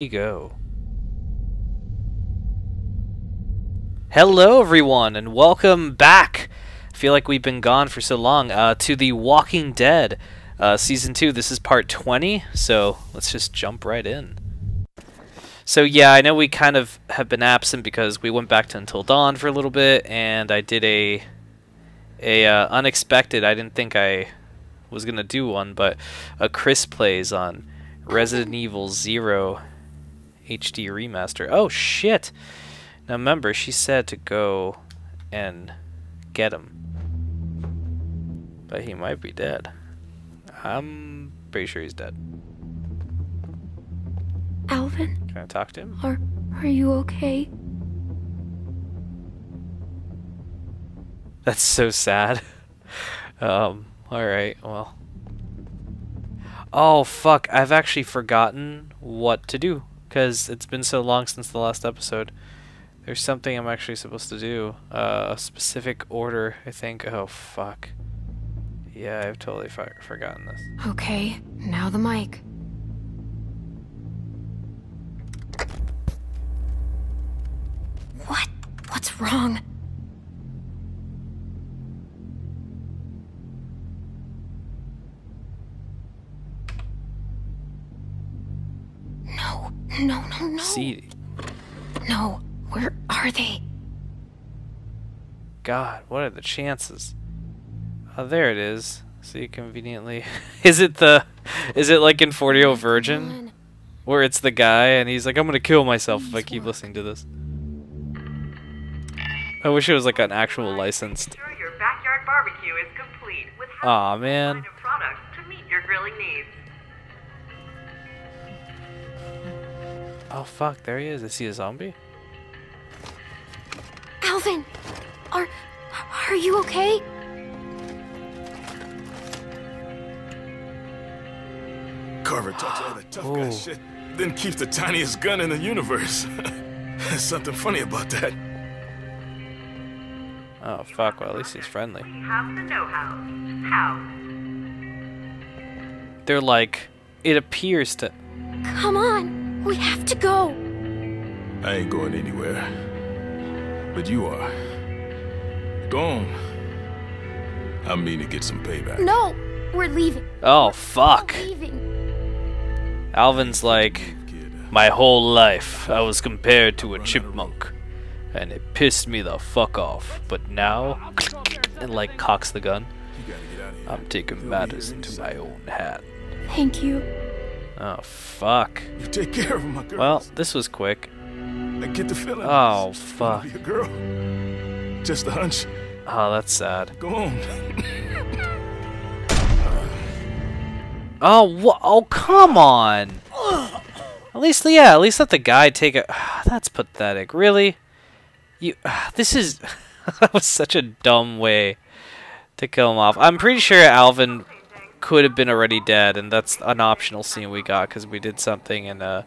you go. Hello, everyone, and welcome back. I feel like we've been gone for so long uh, to The Walking Dead uh, Season 2. This is part 20, so let's just jump right in. So, yeah, I know we kind of have been absent because we went back to Until Dawn for a little bit, and I did a, a uh, unexpected, I didn't think I was going to do one, but a Chris plays on Resident Evil 0 HD remaster. Oh shit! Now remember, she said to go and get him. But he might be dead. I'm pretty sure he's dead. Alvin, Can I talk to him? are are you okay? That's so sad. um, alright, well. Oh, fuck. I've actually forgotten what to do. Because it's been so long since the last episode. There's something I'm actually supposed to do. Uh, a specific order, I think. Oh, fuck. Yeah, I've totally for forgotten this. Okay, now the mic. What? What's wrong? No, no, no, no. See, No, where are they? God, what are the chances? Oh, there it is. See, conveniently. is it the... Is it like in 40 Year Old Virgin? Come. Where it's the guy and he's like, I'm gonna kill myself if I keep listening to this. I wish it was like an actual licensed. Sure your backyard barbecue is complete with Aw, man. products to meet your grilling needs. Oh fuck, there he is. Is he a zombie? Alvin, are are you okay? Carver talks all that tough guy Oh. shit, then keeps the tiniest gun in the universe. There's something funny about that. Oh fuck, well at least he's friendly. We have the know-how. How? They're like, it appears to. Come on, we have to go. I ain't going anywhere. But you are. Go on. I mean to get some payback. No, we're leaving. Oh fuck. We're leaving. Alvin's like, my whole life I was compared to a chipmunk. And it pissed me the fuck off. But now, and like cocks the gun, you gotta get out of here. I'm taking matters into my own hand. Thank you. Oh fuck. You take care of my girl. Well, this was quick. I get the feeling. Oh fuck. a girl. Just a hunch. Oh, that's sad. Go on. Oh, oh, come on. At least, yeah, at least let the guy take a. That's pathetic. Really, you. This is. that was such a dumb way to kill him off. I'm pretty sure Alvin could have been already dead, and that's an optional scene we got because we did something in a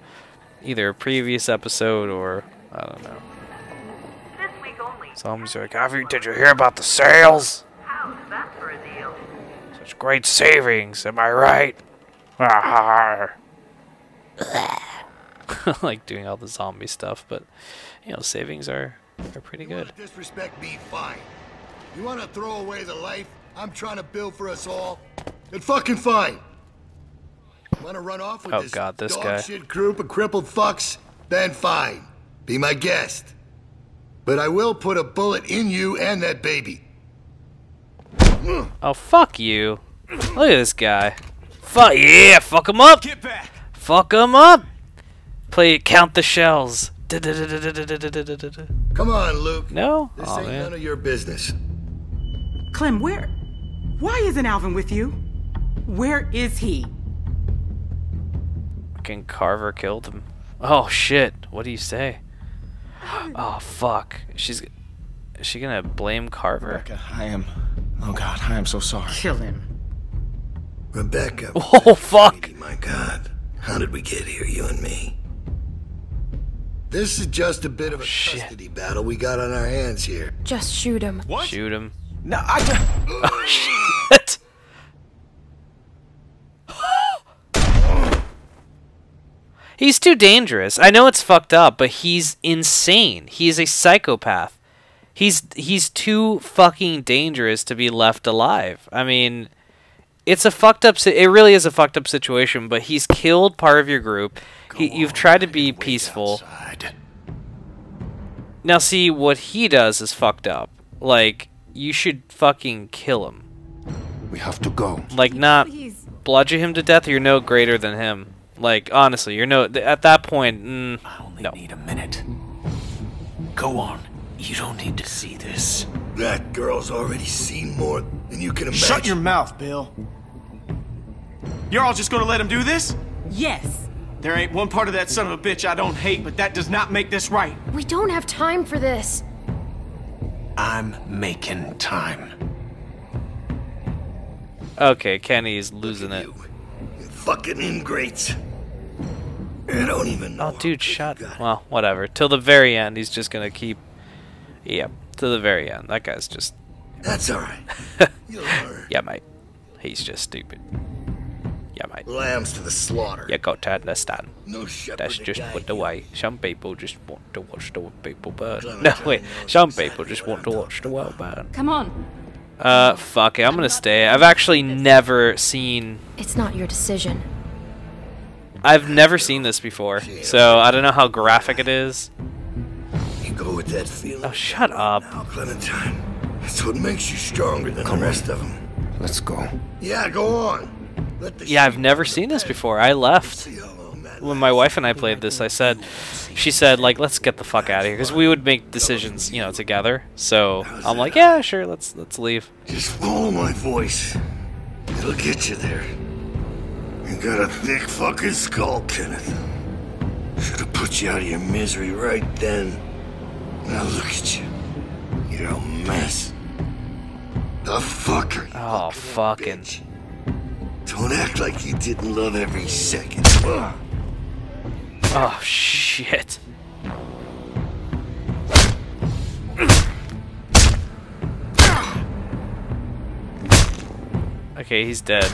either a previous episode or I don't know. This. Zombies are like, "Have you? Did you hear about the sales? How's that for a deal? Such great savings, am I right?" Arr. like doing all the zombie stuff, but you know, savings are are pretty good. wanna disrespect me, fine. You wanna throw away the life I'm trying to build for us all? and fucking fine. Want to run off with oh, this, God, this dog guy. shit group of crippled fucks? Then fine. Be my guest. But I will put a bullet in you and that baby. Oh, fuck you. Look at this guy. Fuck, yeah, fuck him up. Get back. Fuck him up. Play Count the Shells. Come on, Luke. No? This oh, ain't man. none of your business. Clem, where... Why isn't Alvin with you? Where is he? Fucking Carver killed him. Oh shit! What do you say? Oh fuck! She's is she gonna blame Carver? Rebecca, I am. Oh God, I am so sorry. Kill him. Rebecca. Oh fuck! Sweetie, my God. How did we get here, you and me? This is just a bit of a shit. custody battle we got on our hands here. Just shoot him. What? Shoot him. No, I. Just... Oh shit! He's too dangerous. I know it's fucked up, but he's insane. He's a psychopath. He's he's too fucking dangerous to be left alive. I mean, it's a fucked up. It really is a fucked up situation. But he's killed part of your group. He, you've tried to be peaceful. Outside. Now, see what he does is fucked up. Like you should fucking kill him. We have to go. Like not Please. bludgeon him to death. You're no greater than him. Like honestly, you're no. th- At that point, mm, I only no. need a minute. Go on. You don't need to see this. That girl's already seen more than you can imagine. Shut your mouth, Bill. You're all just gonna let him do this? Yes. There ain't one part of that son of a bitch I don't hate, but that does not make this right. We don't have time for this. I'm making time. Okay, Kenny's losing it. You, you fucking ingrates. I don't even know. Oh, dude, how shut. you got it. Well, whatever. Till the very end, he's just gonna keep. Yeah, to the very end. That guy's just. That's alright. Yeah, mate. He's just stupid. Yeah, mate. Lambs to the slaughter. You got to understand. No shepherd That's just guide what the way. Some people just want to watch the people burn. Clementine No, wait. Some exactly people just want to I'm watch the world burn. Come on. Uh, fuck it. I'm gonna stay. I've actually never seen. It's not your decision. I've never seen this before, so I don't know how graphic it is. You go with that feeling. Oh, shut up. Now, Clementine. That's what makes you stronger than the rest of them. Let's go. Yeah, go on. Let the Yeah, I've never seen this before. I left. See how long that when my wife and I played this, I said, she said, like, let's get the fuck out of here, because we would make decisions, you know, together. So I'm like, yeah, sure, let's let's leave. Just follow my voice. It'll get you there. You got a thick fucking skull, Kenneth. Should have put you out of your misery right then. Now look at you. You're a mess. A fucker. you Oh, fucking. bitch. Don't act like you didn't love every second. Ugh. Oh shit. Okay, he's dead.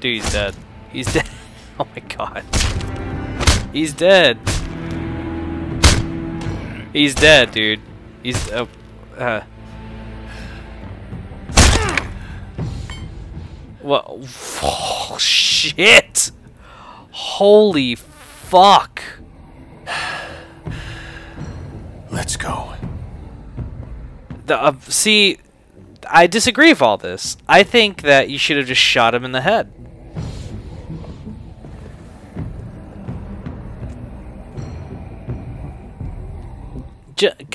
Dude, he's dead. He's dead. Oh my god. He's dead. He's dead, dude. He's uh, uh What? Oh, shit! Holy fuck! Let's go. The, uh, see, I disagree with all this. I think that you should have just shot him in the head.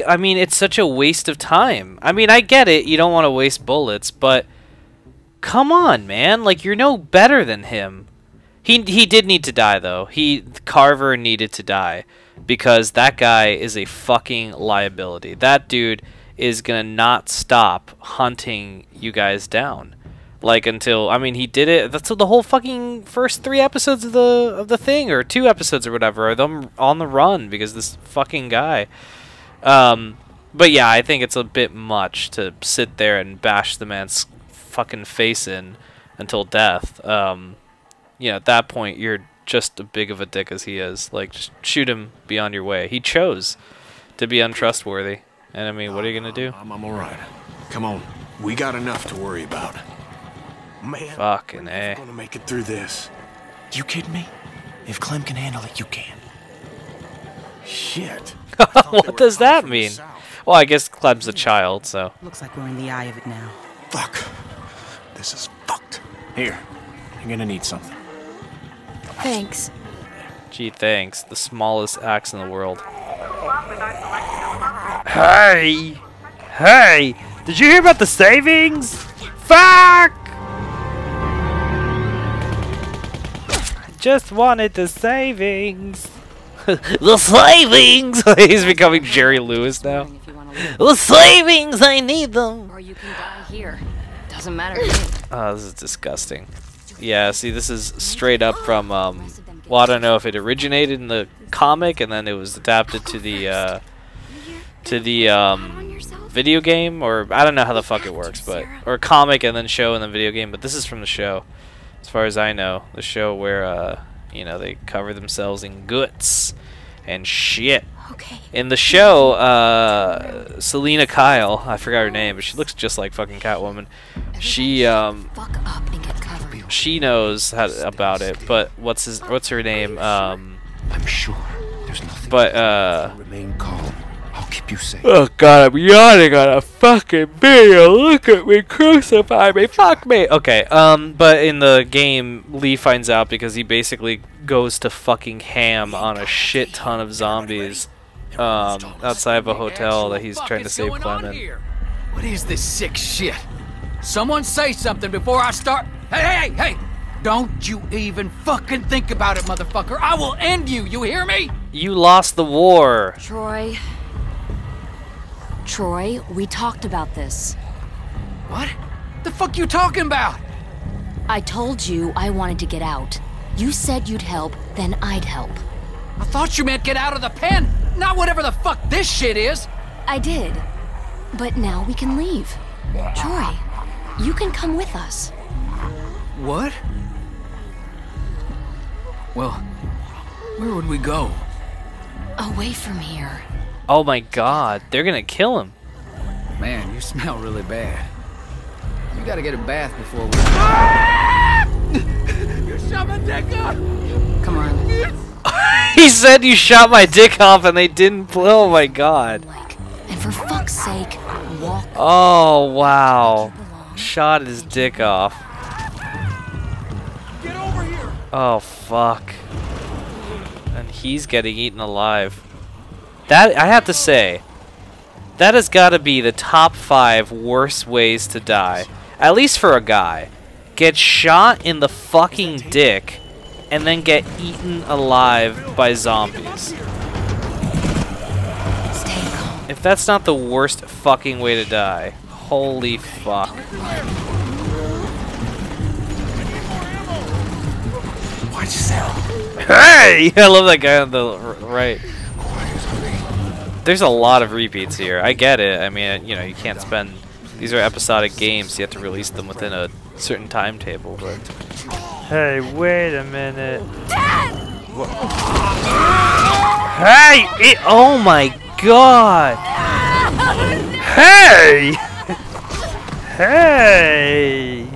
I mean, it's such a waste of time. I mean, I get it. You don't want to waste bullets, but come on, man. Like you're no better than him. He he did need to die though. He Carver needed to die because that guy is a fucking liability. That dude is going to not stop hunting you guys down. Like until I mean he did it that's the whole fucking first 3 episodes of the of the thing or 2 episodes or whatever are them on the run because this fucking guy um, but yeah, I think it's a bit much to sit there and bash the man's fucking face in until death. Um, you know, at that point, you're just as big of a dick as he is. Like, just shoot him beyond your way. He chose to be untrustworthy. And I mean, what are you gonna do? I'm, I'm all right. Come on. We got enough to worry about. Man, Fucking A. gonna make it through this. You kidding me? If Clem can handle it, you can. Shit. what does that mean? Well, I guess Clem's a child, so. Looks like we're in the eye of it now. Fuck. This is fucked. Here, you're gonna need something. Thanks. Gee, thanks. The smallest axe in the world. Along with our selection of Hey! Hey! Did you hear about the savings? Fuck! I just wanted the savings. the savings! He's becoming Jerry Lewis now. If you want to leave, The savings! I need them! or you can die here. Doesn't matter. Oh, this is disgusting. Yeah, see, this is straight up from, um, well, I don't know if it originated in the comic and then it was adapted to the, uh, to the, um, video game, or I don't know how the fuck it works, but, or comic and then show and then video game, but this is from the show, as far as I know, the show where, uh, You know, they cover themselves in guts and shit. Okay. In the show, uh, Selena Kyle, I forgot her name, but she looks just like fucking Catwoman. She um, Fuck up and get covered. she knows how about it, but what's his what's her name? Um, I'm sure there's nothing. but uh, Remain calm. I'll keep you safe. oh god, I'm yawning on a fucking video. Look at me, crucify me, fuck me. Okay, um, but in the game, Lee finds out because he basically goes to fucking ham on a shit ton of zombies, um, outside of a hotel that he's trying to save Clement. What is this sick shit? Someone say something before I start. Hey, hey, hey! Don't you even fucking think about it, motherfucker! I will end you. You hear me? You lost the war. Troy. Troy, we talked about this. What? The fuck you talking about? I told you I wanted to get out. You said you'd help, then I'd help. I thought you meant get out of the pen, not whatever the fuck this shit is. I did. But now we can leave. Troy, you can come with us. What? Well, where would we go? Away from here. Oh my god, they're gonna kill him. Man, you smell really bad. You gotta get a bath before we. you shot my dick off! Come on. he said you shot my dick off and they didn't. Pl- oh my god. Like, and for fuck's sake, walk Oh wow. Shot his dick off. Get over here! Oh fuck. And he's getting eaten alive. That I have to say, that has got to be the top five worst ways to die. At least for a guy. Get shot in the fucking dick and then get eaten alive by zombies. If that's not the worst fucking way to die, holy fuck. Watch yourself. Hey! I love that guy on the right. There's a lot of repeats here. I get it. I mean, you know, you can't spend. These are episodic games. You have to release them within a certain timetable. But hey, wait a minute. Wha- Hey! It, oh my god! Hey! hey!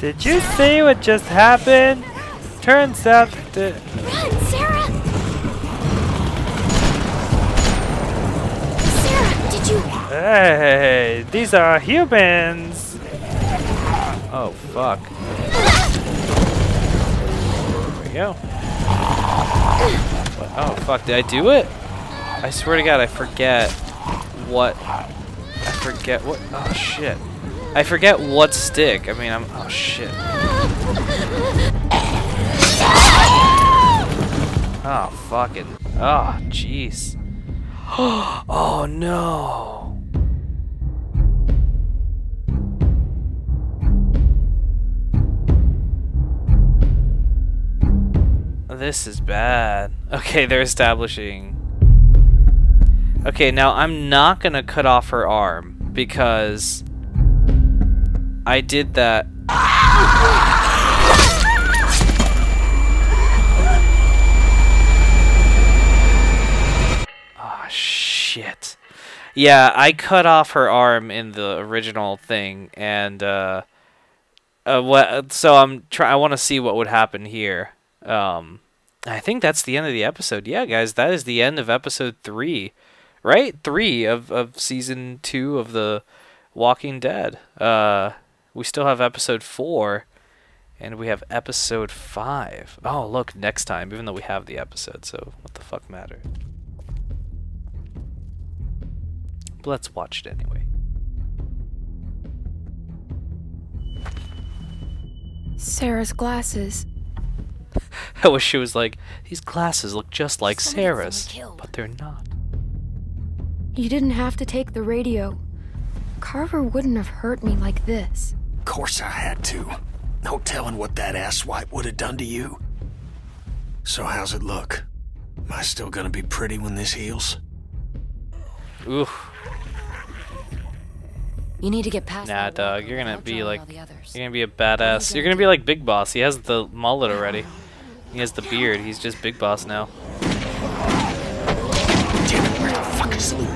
Did you see what just happened? Turns out that. Hey, these are humans. Oh fuck. There we go. What? Oh fuck, did I do it? I swear to god, I forget what. I forget what. Oh shit. I forget what stick. I mean, I'm. Oh shit. Oh fucking. Oh jeez. oh no. This is bad. Okay, they're establishing. Okay, now I'm not gonna cut off her arm because I did that. Ah, shit. Yeah, I cut off her arm in the original thing, and uh, uh what? So I'm try. I want to see what would happen here. Um, I think that's the end of the episode. Yeah, guys, that is the end of episode three, right? Three of of season two of the Walking Dead. Uh, we still have episode four, and we have episode five. Oh, look, next time. Even though we have the episode, so what the fuck matter? But let's watch it anyway. Sarah's glasses. I wish she was like, these glasses look just like Somebody Sarah's, but they're not. You didn't have to take the radio. Carver wouldn't have hurt me like this. Of course I had to. No telling what that asswipe would have done to you. So how's it look? Am I still gonna be pretty when this heals? Oof. You need to get past Nah, dog, you're gonna be like, the others. you're gonna be a badass. You're gonna be like Big Boss. He has the mullet already. He has the beard. He's just Big Boss now. Damn it, where the fuck is Luke?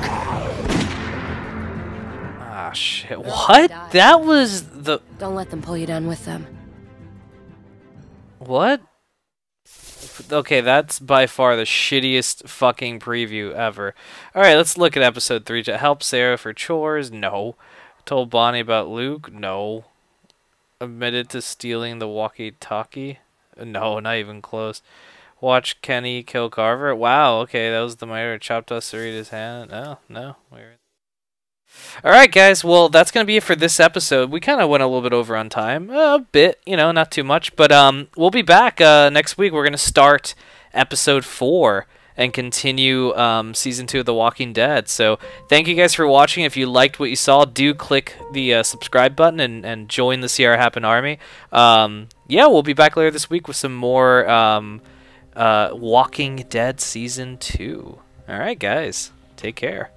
Ah, shit. What? That was the... Don't let them pull you down with them. What? Okay, that's by far the shittiest fucking preview ever. Alright, let's look at episode 3. To help Sarah for chores? No. Told Bonnie about Luke? No. Admitted to stealing the walkie-talkie? No, not even close. Watch Kenny kill Carver? Wow, okay, that was the miter chopped off Sarita's hand. No, no. Weird. Alright, guys, well, that's going to be it for this episode. We kind of went a little bit over on time. A bit, you know, not too much. But um, we'll be back uh, next week. We're going to start episode 4 and continue um, season 2 of The Walking Dead. So thank you guys for watching. If you liked what you saw, do click the uh, subscribe button and, and join the CRHappen Army. Um, yeah, we'll be back later this week with some more um, uh, Walking Dead season 2. Alright, guys, take care.